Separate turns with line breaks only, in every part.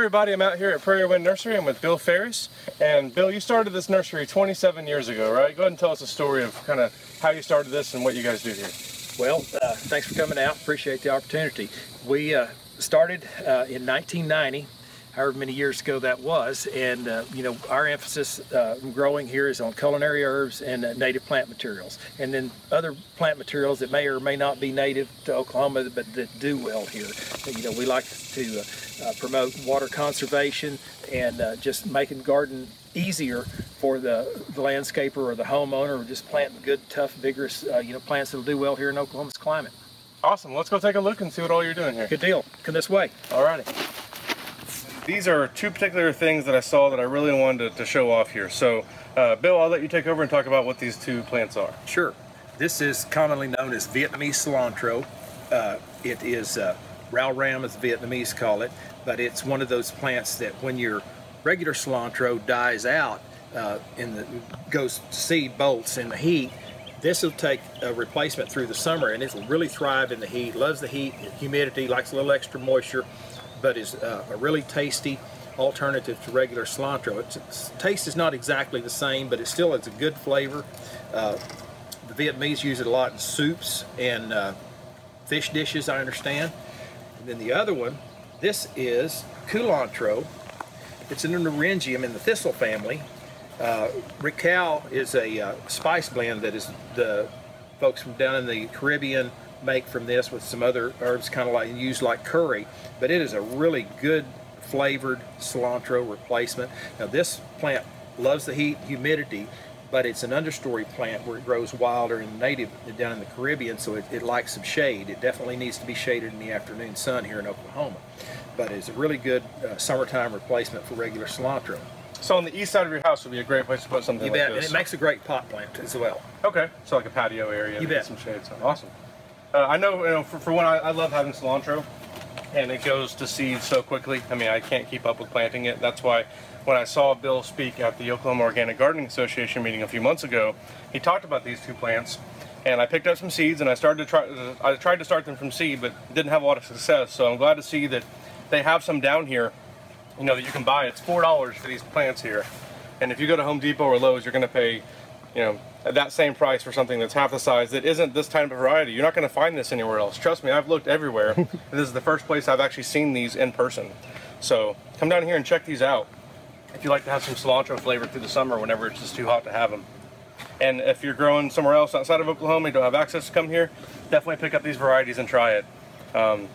everybody, I'm out here at Prairie Wind Nursery. I'm with Bill Ferris. And Bill, you started this nursery 27 years ago, right? Go ahead and tell us a story of kind of how you started this and what you guys do here.
Well, uh, thanks for coming out. Appreciate the opportunity. We uh, started uh, in 1990 however many years ago that was. And, uh, you know, our emphasis uh, growing here is on culinary herbs and uh, native plant materials. And then other plant materials that may or may not be native to Oklahoma, but that do well here. You know, we like to uh, uh, promote water conservation and uh, just making garden easier for the, the, landscaper or the homeowner or just planting good, tough, vigorous, you know, plants that'll do well here in Oklahoma's climate.
Awesome. Let's go take a look and see what all you're doing here.
Good deal. Come this way.
All righty these are two particular things that I saw that I really wanted to, to show off here. So, uh, Bill, I'll let you take over and talk about what these two plants are.
Sure. This is commonly known as Vietnamese cilantro. Uh, it is uh, Rau Ram, as Vietnamese call it, but it's one of those plants that when your regular cilantro dies out uh, in the goes seed bolts in the heat, this will take a replacement through the summer and it will really thrive in the heat, loves the heat, humidity, likes a little extra moisture, but is uh, a really tasty alternative to regular cilantro. Its, its, taste is not exactly the same, but it still has a good flavor. Uh, the Vietnamese use it a lot in soups and uh, fish dishes, I understand. And then the other one, this is culantro. It's an Eryngium in the thistle family. Uh, Recao is a uh, spice blend that is the folks from down in the Caribbean make from this with some other herbs kind of like used like curry but it is a really good flavored cilantro replacement now this plant loves the heat humidity but it's an understory plant where it grows wilder and native down in the Caribbean so it, it likes some shade it definitely needs to be shaded in the afternoon sun here in Oklahoma but it's a really good uh, summertime replacement for regular cilantro
so on the east side of your house would be a great place to put something
you
like
bet.
this.
And it makes a great pot plant as well.
Okay, so like a patio area.
You bet.
Some shade. So awesome. Uh, I know, you know, for, for one, I, I, love having cilantro, and it goes to seed so quickly. I mean, I can't keep up with planting it. That's why when I saw Bill speak at the Oklahoma Organic Gardening Association meeting a few months ago, he talked about these two plants, and I picked up some seeds, and I started to try. I tried to start them from seed, but didn't have a lot of success. So I'm glad to see that they have some down here. You know that you can buy. It's four dollars for these plants here, and if you go to Home Depot or Lowe's, you're going to pay you know, at that same price for something that's half the size that isn't this type of variety. You're not going to find this anywhere else. Trust me, I've looked everywhere. this is the first place I've actually seen these in person. So come down here and check these out if you like to have some cilantro flavor through the summer whenever it's just too hot to have them. And if you're growing somewhere else outside of Oklahoma, you don't have access to come here, definitely pick up these varieties and try it. Um,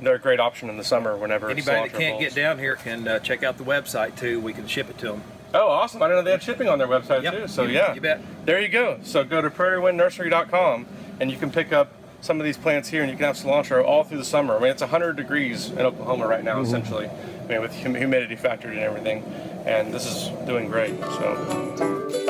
they're a great option in the summer whenever
anybody that can't falls. get down here can uh, check out the website too. We can ship it to them.
Oh, awesome. I didn't know they had shipping on their website
yep.
too. So
you,
yeah.
You bet.
There you go. So go to prairiewindnursery.com and you can pick up some of these plants here and you can have cilantro all through the summer. I mean, it's 100 degrees in Oklahoma right now, mm -hmm. essentially. I mean, with humidity factored and everything. And this is doing great. So.